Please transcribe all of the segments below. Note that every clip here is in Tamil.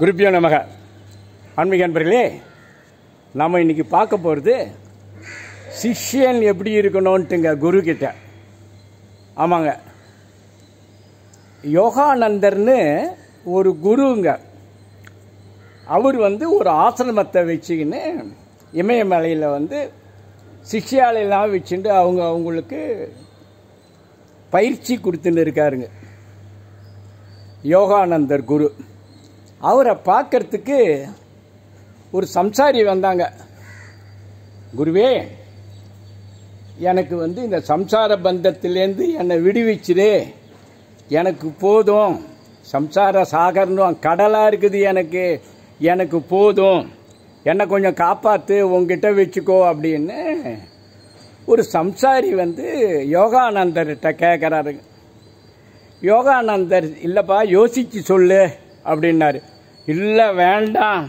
குருப்பியோ நமக. ஆன்மீக அன்பர்களே நம்ம இன்னைக்கு பார்க்க போகிறது சிஷ்யன் எப்படி இருக்கணும்ட்டுங்க குருக்கிட்ட ஆமாங்க. யோகானந்தர்னு ஒரு குருங்க. அவர் வந்து ஒரு ஆசிரமத்தை வச்சுக்கின்னு இமயமலையில் வந்து சிஷ்யாலையெல்லாம் வச்சுட்டு அவங்க அவங்களுக்கு பயிற்சி கொடுத்துன்னு இருக்காருங்க. யோகானந்தர் குரு. அவரை பார்க்கறதுக்கு ஒரு சம்சாரி வந்தாங்க. குருவே எனக்கு வந்து இந்த சம்சார பந்தத்திலேருந்து என்னை விடுவிச்சிரு. எனக்கு போதும். சம்சார சாகர்னும் கடலாக இருக்குது எனக்கு. எனக்கு போதும். என்னை கொஞ்சம் காப்பாற்று உங்ககிட்ட வச்சுக்கோ அப்படின்னு ஒரு சம்சாரி வந்து யோகானந்தர்கிட்ட கேட்குறாருங்க யோகானந்தர் இல்லைப்பா யோசிச்சு சொல்லு அப்படின்னாரு. இல்லை வேண்டாம்.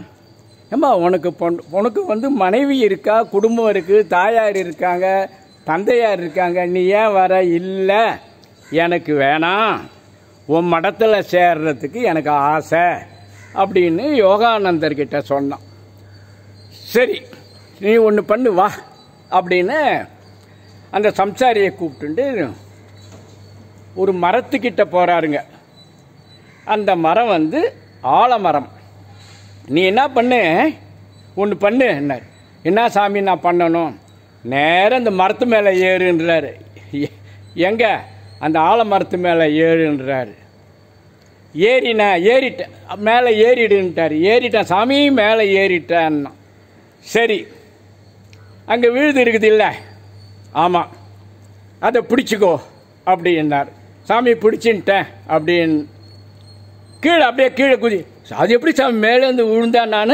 ஏம்மா உனக்கு பொன் உனக்கு வந்து மனைவி இருக்கா குடும்பம் இருக்குது தாயார் இருக்காங்க தந்தையார் இருக்காங்க நீ ஏன் வர? இல்லை எனக்கு வேணாம். உன் மடத்தில் சேர்றதுக்கு எனக்கு ஆசை அப்படின்னு யோகானந்தர்கிட்ட சொன்னான். சரி நீ ஒன்று பண்ணு வா அப்படின்னு அந்த சம்சாரியை கூப்பிட்டுண்டு ஒரு மரத்துக்கிட்ட போகிறாருங்க அந்த மரம் வந்து ஆலமரம். நீ என்ன பண்ணு? ஒன்று பண்ணு என்னார். என்ன சாமி நான் பண்ணணும்? நேரம் அந்த மரத்து மேலே ஏறுன்றாரு. எங்கே? எங்க அந்த ஆலமரத்து மேலே ஏறுன்றாரு. ஏறினா ஏறிட்டேன் மேலே ஏறிடுன்ட்டார். ஏறிட்டேன் சாமி மேலே ஏறிட்டேன்னா சரி. அங்கே விழுது இருக்குது இல்லை? ஆமாம் அதை பிடிச்சிக்கோ அப்படின்னார். சாமி பிடிச்சின்ட்டேன் அப்படின்னு கீழே அப்படியே கீழே குதி. அது எப்படி சாமி மேலேருந்து விழுந்தா நான்?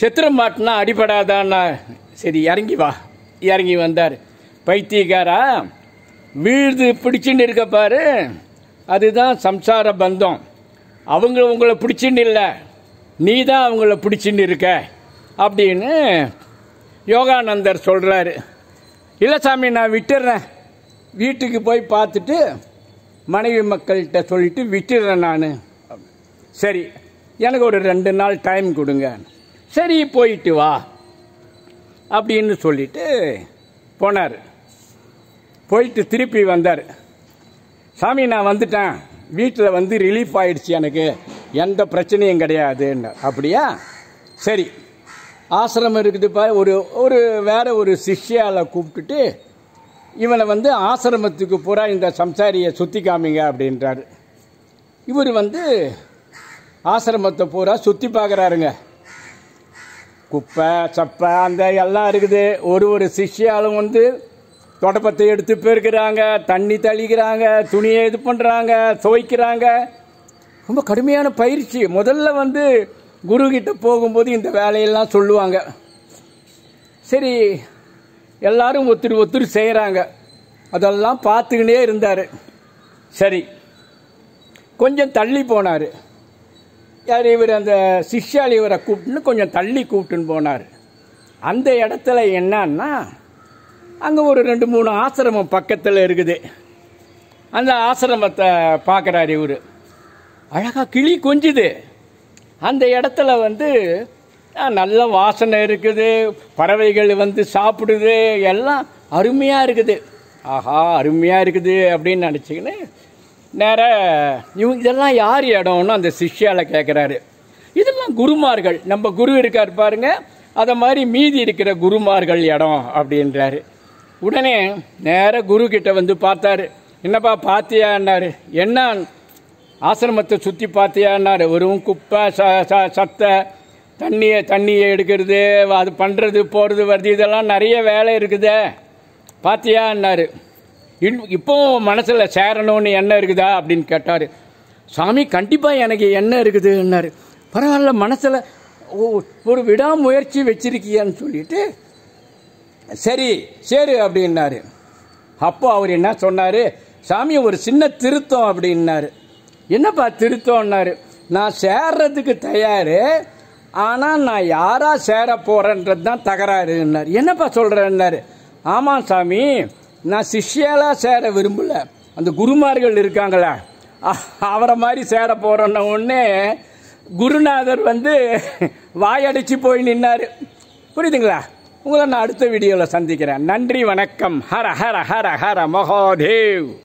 செத்துற மாட்டினா அடிபடாதான்னா? சரி இறங்கி வா. இறங்கி வந்தார். பைத்தியக்காரா வீழ்ந்து பிடிச்சின்னு இருக்க பாரு. அதுதான் சம்சார பந்தம். அவங்க உங்களை பிடிச்சின்னு இல்லை. நீ தான் அவங்கள பிடிச்சின்னு இருக்க. அப்படின்னு யோகானந்தர் சொல்கிறாரு இல்லை சாமி நான் விட்டுறேன். வீட்டுக்கு போய் பார்த்துட்டு மனைவி மக்கள்கிட்ட சொல்லிட்டு விட்டுடுறேன் நான். சரி எனக்கு ஒரு ரெண்டு நாள் டைம் கொடுங்க. சரி போயிட்டு வா. அப்படின்னு சொல்லிட்டு போனார். போயிட்டு திருப்பி வந்தார். சாமி நான் வந்துட்டேன். வீட்டில் வந்து ரிலீஃப் ஆயிடுச்சு எனக்கு. எந்த பிரச்சனையும் கிடையாதுன்னு. அப்படியா? சரி. ஆசிரமம் இருக்குதுப்பா ஒரு ஒரு வேற ஒரு சிஷ்யால கூப்பிட்டுட்டு இவனை வந்து ஆசிரமத்துக்கு பூரா இந்த சம்சாரியை சுற்றி காமிங்க அப்படின்றாரு. இவர் வந்து ஆசிரமத்தை பூரா சுற்றி பார்க்குறாருங்க குப்பை சப்பை அந்த எல்லாம் இருக்குது. ஒரு ஒரு சிஷ்யாலும் வந்து தொடப்பத்தை எடுத்து பெருக்கிறாங்க தண்ணி தழிக்கிறாங்க துணியை இது பண்ணுறாங்க துவைக்கிறாங்க. ரொம்ப கடுமையான பயிற்சி. முதல்ல வந்து குரு கிட்ட போகும்போது இந்த வேலையெல்லாம் சொல்லுவாங்க. சரி எல்லாரும் ஒத்துரு ஒத்துரு செய்கிறாங்க அதெல்லாம் பார்த்துக்கினே இருந்தார். சரி கொஞ்சம் தள்ளி போனார். யார் இவர் அந்த சிஷ்யால் இவரை கூப்பிட்டுன்னு கொஞ்சம் தள்ளி கூப்பிட்டுன்னு போனார். அந்த இடத்துல என்னன்னா அங்கே ஒரு ரெண்டு மூணு ஆசிரமம் பக்கத்தில் இருக்குது. அந்த ஆசிரமத்தை பார்க்குறாரு இவர். அழகாக கிளி கொஞ்சுது. அந்த இடத்துல வந்து நல்ல வாசனை இருக்குது பறவைகள் வந்து சாப்பிடுது எல்லாம் அருமையாக இருக்குது. ஆஹா அருமையாக இருக்குது அப்படின்னு நினச்சிக்கின்னு நேராக இவங்க இதெல்லாம் யார் இடம்னு அந்த சிஷ்யாவில் கேட்குறாரு இதெல்லாம் குருமார்கள். நம்ம குரு இருக்கார் பாருங்க. அதை மாதிரி மீதி இருக்கிற குருமார்கள் இடம் அப்படின்றாரு. உடனே நேர குரு கிட்ட வந்து பார்த்தாரு. என்னப்பா பாத்தியான்னாரு. என்ன? ஆசிரமத்தை சுற்றி பார்த்தியான்னாரு வெறும் குப்பை ச ச- சத்தை தண்ணியை தண்ணியை எடுக்கிறது அது பண்ணுறது போகிறது வருது இதெல்லாம் நிறைய வேலை இருக்குதே. என்னார் இன்- இப்போ மனசில் சேரணும்னு எண்ணம் இருக்குதா அப்படின்னு கேட்டார். சாமி கண்டிப்பாக எனக்கு எண்ணம் இருக்குதுன்னாரு. பரவாயில்ல மனசில் ஒரு விடாமுயற்சி வச்சிருக்கியான்னு சொல்லிட்டு சரி சரி அப்படின்னாரு. அப்போ அவர் என்ன சொன்னார்? சாமி ஒரு சின்ன திருத்தம் அப்படின்னாரு. என்னப்பா திருத்தம்னாரு? நான் சேர்றதுக்கு தயார். ஆனால் நான் யாராக சேர போகிறேன்றது தான் தகராறுன்னார். என்னப்பா சொல்கிறேன்னாரு ஆமாம் சாமி நான் சிஷ்யாலாக சேர விரும்பல. அந்த குருமார்கள் இருக்காங்களா? அவரை மாதிரி சேர போகிறோன்ன உடனே குருநாதர் வந்து வாயடிச்சு போய் நின்னார். புரியுதுங்களா? உங்களை நான் அடுத்த வீடியோவில் சந்திக்கிறேன். நன்றி வணக்கம். ஹர ஹர ஹர ஹர மகாதேவ்.